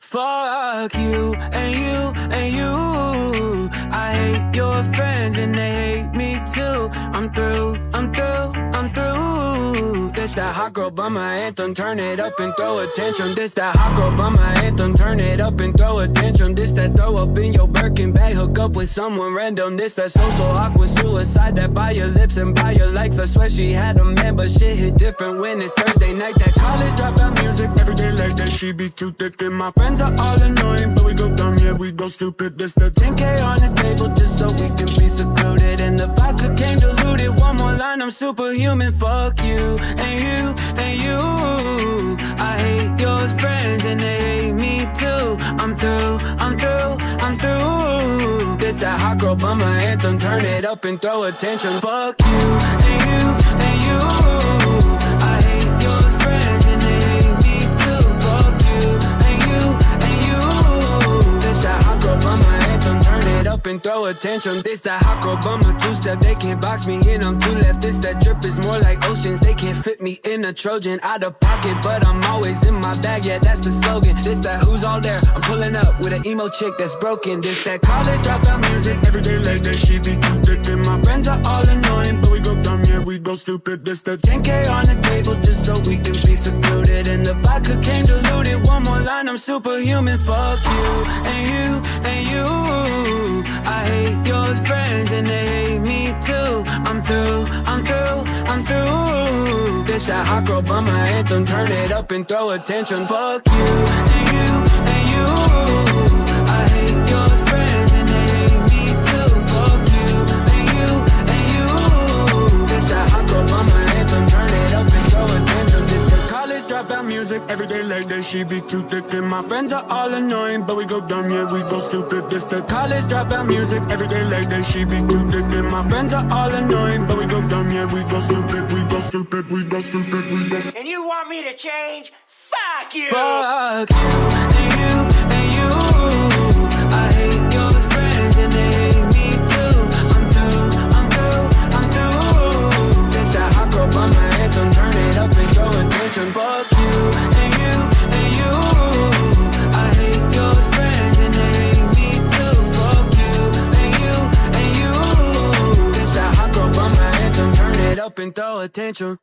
Fuck you and you and you. I hate your friends and they hate me too. I'm through, I'm through. That hot girl bummer anthem. Turn it up and throw a tantrum. This that hot girl bummer anthem. Turn it up and throw a tantrum. This that throw up in your Birkin bag. Hook up with someone random. This that social awkward suicide. That buy your lips and buy your likes. I swear she had a man, but shit hit different when it's Thursday night. That college dropout music every day like that. She be too thick and my friends are all annoying, but we go dumb, yeah, we go stupid. This the 10K on the table just so we can superhuman. Fuck you and you and you. I hate your friends and they hate me too. I'm through, I'm through, I'm through. This that hot girl bummer anthem. Turn it up and throw attention. Fuck you and you and you. Throw attention. This that hot girl bummer two step. They can't box me in. I'm too left. This that drip is more like oceans. They can't fit me in a Trojan. Out of pocket, but I'm always in my bag. Yeah, that's the slogan. This that who's all there. I'm pulling up with an emo chick that's broken. This that college dropout music. Every day like that. She be too thick. And my friends are all annoying, but we go dumb. Yeah, we go stupid. This that 10K on the table just so we can be secluded. And the vodka came diluted. One more line, I'm superhuman. Fuck you through, I'm through, I'm through. This that hot girl bummer anthem. Turn it up and throw attention. Fuck you and you and you. The college dropout music. Every day like that, she be too thick. And my friends are all annoying, but we go dumb, yeah, we go stupid. This the college dropout music. Every day like that, she be too thick. And my friends are all annoying, but we go dumb, yeah, we go stupid, we go stupid, we go stupid, we go. And you want me to change? Fuck you! Fuck you and you and you. And throw attention.